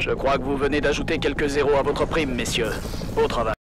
Je crois que vous venez d'ajouter quelques zéros à votre prime, messieurs. Au travail.